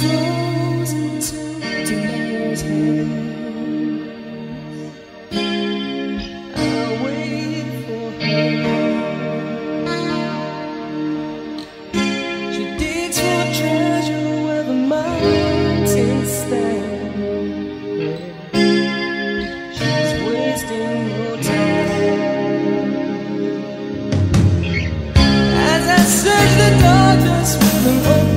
I wait for her. She digs for treasure where the mountains stand. She's wasting her time as I search the darkness with an open.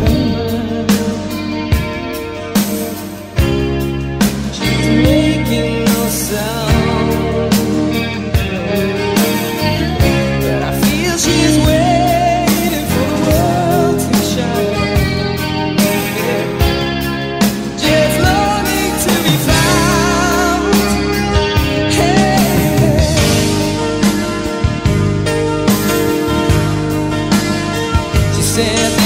ser.